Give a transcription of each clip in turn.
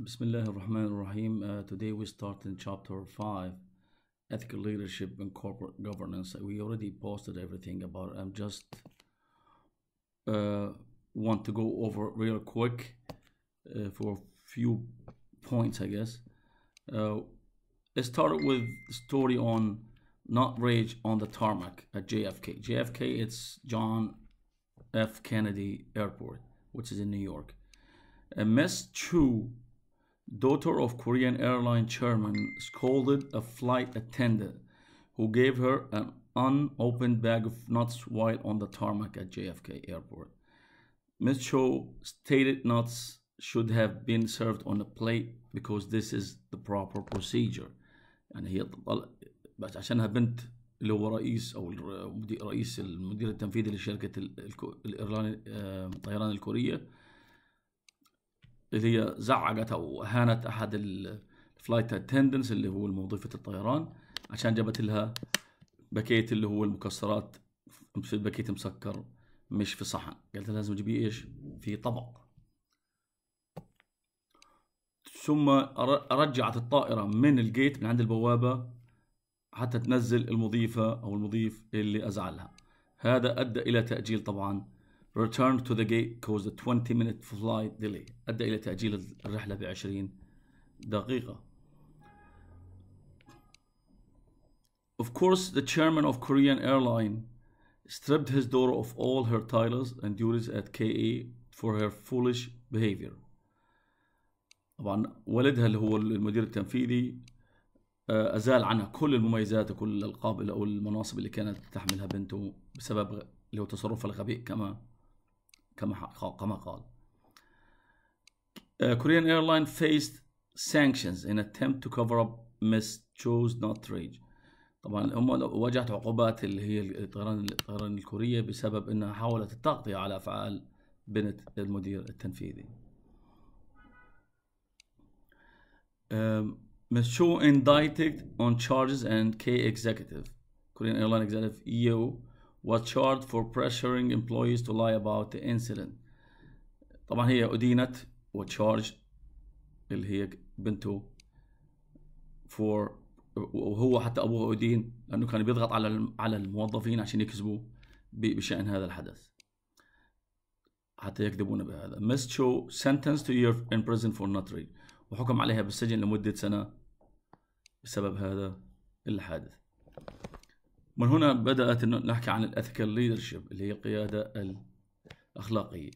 Bismillah ar-Rahman ar-Rahim. Uh, today we start in chapter 5, Ethical Leadership and Corporate Governance. We already posted everything about it. I'm just uh, want to go over real quick uh, for a few points, I guess. Uh, it started with the story on nut rage on the tarmac at JFK. JFK, it's John F. Kennedy Airport, which is in New York. Uh, Miss Cho, daughter of Korean airline chairman, scolded a flight attendant who gave her an unopened bag of nuts while on the tarmac at JFK Airport. Ms. Cho stated nuts should have been served on a plate because this is the proper procedure. يعني هي طل- بس عشانها بنت اللي هو رئيس او المدير- رئيس المدير التنفيذي لشركه ال- الكو- الايرلان آه، الطيران الكوريه اللي هي زعقت أو اهانت أحد الفلايت اتندنس اللي هو موظفه الطيران عشان جابت لها باكيت اللي هو المكسرات في باكيت مسكر مش في صحن. قالت لها لازم تجيبيه إيش؟ في طبق. ثم رجعت الطائرة من الجيت من عند البوابة حتى تنزل المضيفة أو المضيف اللي أزعلها. هذا أدى إلى تأجيل طبعا return to the gate caused a 20 minute flight delay أدى إلى تأجيل الرحلة ب 20 دقيقة Of course, the chairman of Korean Airline stripped his daughter of all her titles and duties at KA for her foolish behavior. طبعا والدها اللي هو المدير التنفيذي آه، أزال عنها كل المميزات وكل الألقاب أو المناصب اللي كانت تحملها بنته بسبب اللي هو تصرفها الغبي كما كما كما قال. Uh, Korean airline faced sanctions in attempt to cover up Miss Cho's not rage. طبعا هم واجهت عقوبات اللي هي الطيران الطيران الكورية بسبب انها حاولت التغطية على افعال بنت المدير التنفيذي. Um, Ms. Cho indicted on charges and K executive, Korean airline executive EO, charged for pressuring employees to lie about the incident. طبعا هي أدينت وتشارج اللي هي بنته for وهو حتى أبوه أدين لأنه كان بيضغط على على الموظفين عشان يكذبوا بشأن هذا الحدث. حتى يكذبون بهذا. Miss Cho sentenced to year in prison for not rape وحكم عليها بالسجن لمدة سنة بسبب هذا الحادث. من هنا بدأت نحكي عن الethical leadership اللي هي القيادة الأخلاقية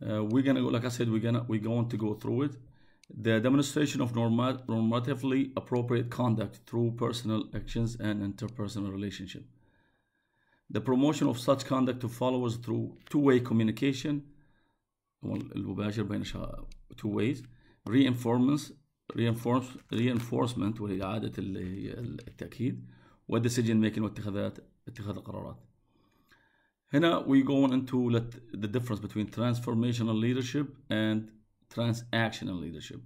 Uh, we're gonna go, like I said, we're gonna we're going to go through it. The demonstration of norma- normatively appropriate conduct through personal actions and interpersonal relationship. The promotion of such conduct to followers through two-way communication المباشر two ways reinforcements reinforce reinforcement وهي إعادة التأكيد والديسيجن ميكينج واتخاذات اتخاذ القرارات. هنا we going into let the difference between transformational leadership and transactional leadership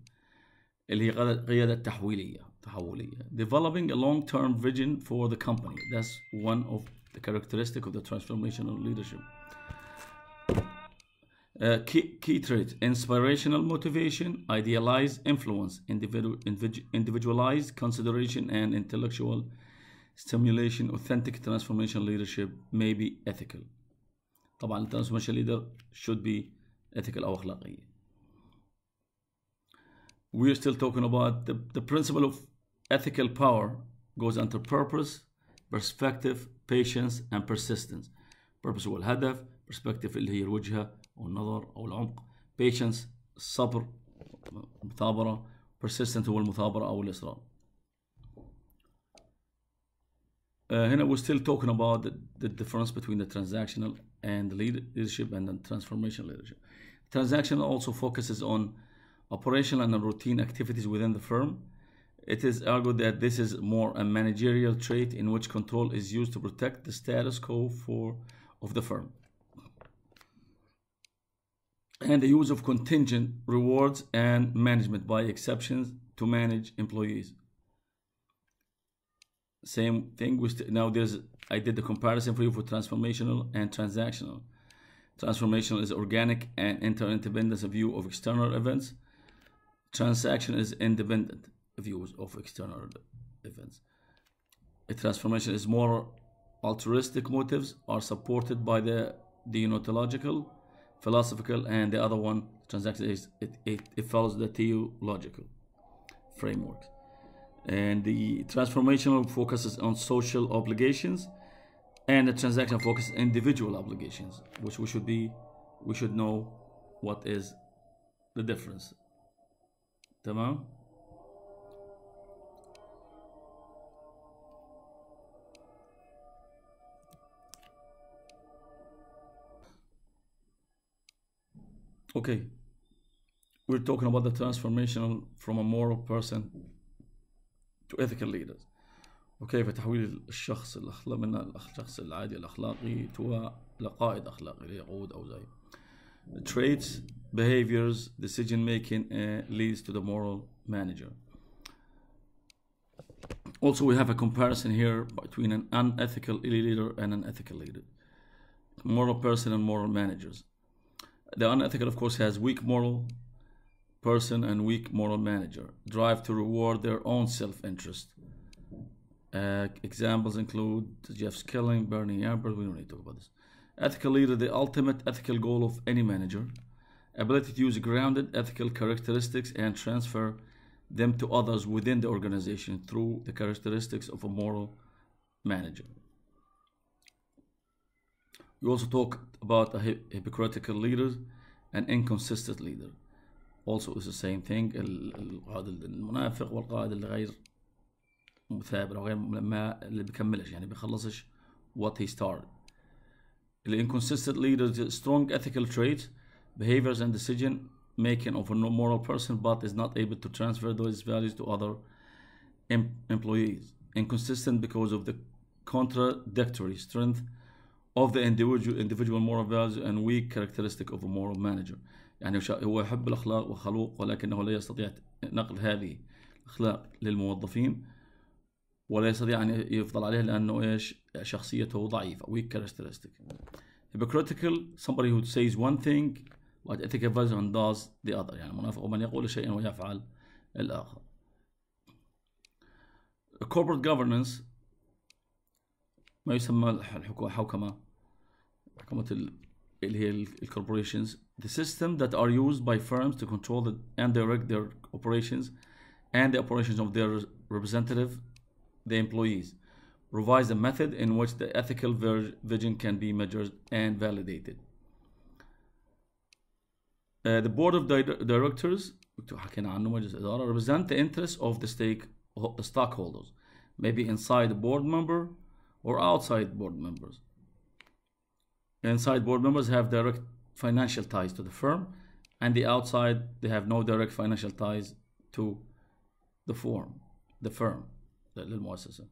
اللي هي قيادة تحويلية تحولية developing a long-term vision for the company that's one of the characteristic of the transformational leadership uh, key, key traits inspirational motivation idealized influence individual, individu- individualized consideration and intellectual stimulation authentic transformational leadership may be ethical طبعا ال transformational leader should be ethical أو أخلاقية we're still talking about the, the principle of ethical power goes under purpose perspective patience and persistence purpose هو الهدف perspective اللي هي الوجهة أو النظر أو العمق patience الصبر المثابرة persistent هو المثابرة أو الإصرار Uh, هنا we're still talking about the, the difference between the transactional and the lead- leadership and the transformational leadership. Transactional also focuses on operational and routine activities within the firm. It is argued that this is more a managerial trait in which control is used to protect the status quo for of the firm. And the use of contingent rewards and management by exceptions to manage employees. Same thing with now there's I did the comparison for you for transformational and transactional. Transformational is organic and interdependent view of external events. Transaction is independent views of external events. A transformation is more altruistic motives are supported by the deontological, philosophical and the other one transaction is it, it, it follows the teleological framework. And the transformational focuses on social obligations and the transaction focuses individual obligations which we should be we should know what is the difference. Tamam? Okay, we're talking about the transformation from a moral person to ethical leaders. وكيف تحويل الشخص الأخلاق من الشخص العادي الأخلاقي تو لقائد أخلاقي ليقود أو زي. The traits, behaviors, decision making uh, leads to the moral manager. Also, we have a comparison here between an unethical leader and an ethical leader. Moral person and moral managers. The unethical, of course, has weak moral person and weak moral manager. Drive to reward their own self-interest. Uh, examples include Jeff Skilling, Bernie Ebbers. We don't need to talk about this. Ethical leader, the ultimate ethical goal of any manager. Ability to use grounded ethical characteristics and transfer them to others within the organization through the characteristics of a moral manager. We also talk about a hypocritical leader and inconsistent leader. Also is the same thing القائد المنافق والقائد اللي غير مثابر او غير ما اللي بيكملش يعني بيخلصش what he started. The inconsistent leader strong ethical traits, behaviors and decision making of a moral person but is not able to transfer those values to other em employees. Inconsistent because of the contradictory strength of the individual individual moral values and weak characteristic of a moral manager. يعني هو يحب الأخلاق وخلوق ولكنه لا يستطيع نقل هذه الأخلاق للموظفين ولا يستطيع أن يفضل عليها لأنه إيش شخصيته ضعيفة weak characteristic. Hypocritical somebody who says one thing but ethical values and does the other يعني منافق من يقول شيئا ويفعل الآخر. Corporate governance ما يسمى الحوكمة حكومة اللي هي الكوربوريشنز the system that are used by firms to control the, and direct their operations and the operations of their representative the employees provides a method in which the ethical vision can be measured and validated uh, the board of di directors حكينا عنه مجلس إدارة represent the interests of the stake the stockholders maybe inside the board member or outside board members inside board members have direct financial ties to the firm and the outside they have no direct financial ties to the firm the firm للمؤسسة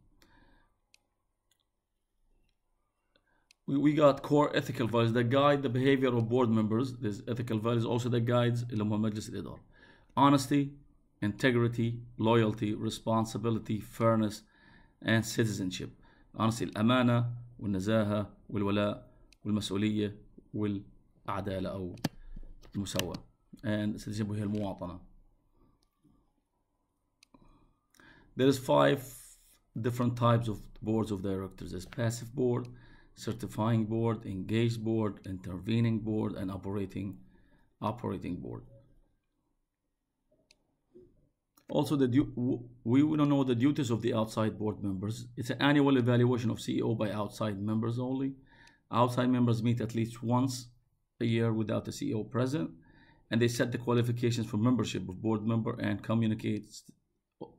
we, we got core ethical values that guide the behavior of board members these ethical values also that guides اللي هم مجلس الإدارة honesty integrity loyalty responsibility fairness and citizenship honesty الأمانة والنزاهة والولاء والمسؤولية والعدالة أو المساواة and citizenship هي المواطنة There's five different types of boards of directors. There's passive board, certifying board, engaged board, intervening board, and operating operating board. Also, the we don't know the duties of the outside board members. It's an annual evaluation of CEO by outside members only. Outside members meet at least once a year without the CEO present, and they set the qualifications for membership of board member and communicate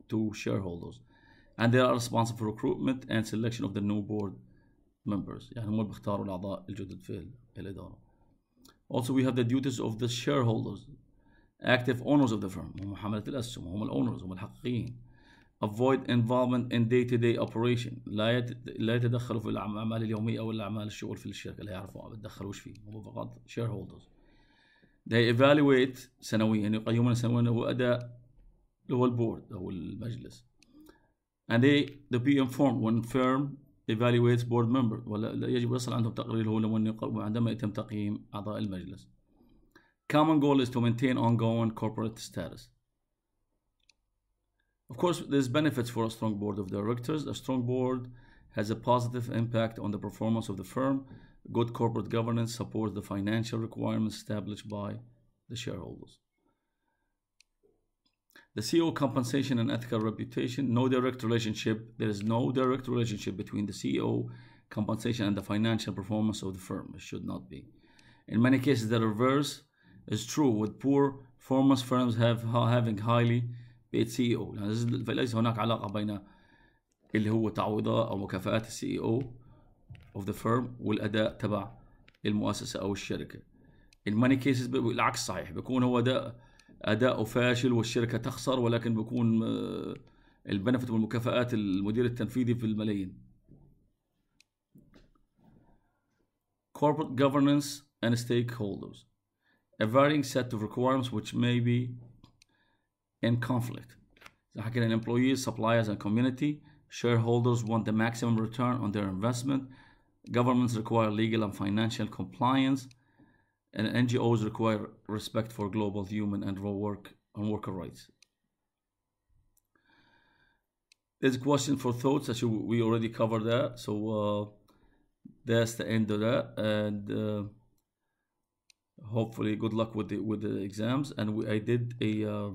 to shareholders. And they are responsible for recruitment and selection of the new board members. يعني هم اللي بيختاروا الأعضاء الجدد في الإدارة. Also, we have the duties of the shareholders, active owners of the firm. هم حملة الأسهم هم الأونرز هم الحقيقيين. Avoid involvement in day-to-day operation. لا يت... لا يتدخلوا في الأعمال اليومية أو الأعمال الشغل في الشركة لا يعرفوا ما بتدخلوش فيه هم فقط shareholders. They evaluate سنويا يقيمون سنويا هو اللي هو البورد أو المجلس. And they, they be informed when firm evaluates board members ولا يجب يصل عندهم تقرير هو لما عندما يتم تقييم أعضاء المجلس. Common goal is to maintain ongoing corporate status. Of course, there's benefits for a strong board of directors. A strong board has a positive impact on the performance of the firm. Good corporate governance supports the financial requirements established by the shareholders. The CEO compensation and ethical reputation, no direct relationship. There is no direct relationship between the CEO compensation and the financial performance of the firm. It should not be. In many cases, the reverse is true with poor performance firms have having highly paid CEO فليس هناك علاقة بين اللي هو تعويضات أو مكافآت السي أو of the firm والأداء تبع المؤسسة أو الشركة. In many cases بالعكس صحيح بيكون هو أداء أداؤه فاشل والشركة تخسر ولكن بيكون البنفت والمكافآت المدير التنفيذي في الملايين. Corporate governance and stakeholders. A varying set of requirements which may be in conflict. زي حكينا employees, suppliers and community. Shareholders want the maximum return on their investment. Governments require legal and financial compliance. And NGOs require respect for global human and work and worker rights. There's a question for thoughts. Actually, we already covered that. So uh, that's the end of that. And uh, hopefully, good luck with the with the exams. And we, I did a uh,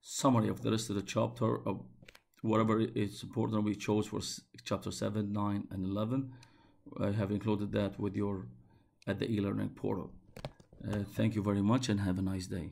summary of the rest of the chapter of whatever is important we chose for chapter 7 9 and 11 i have included that with your at the e-learning portal. Uh, thank you very much and have a nice day